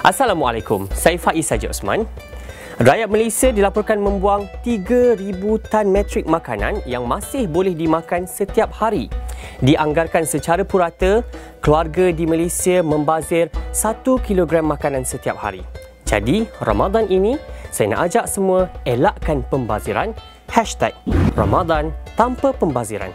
Assalamualaikum, saya Faiz Haji Osman. Rakyat Malaysia dilaporkan membuang 3,000 tan metrik makanan yang masih boleh dimakan setiap hari. Dianggarkan secara purata, keluarga di Malaysia membazir 1 kilogram makanan setiap hari. Jadi, Ramadan ini, saya nak ajak semua elakkan pembaziran. Hashtag Ramadan tanpa pembaziran.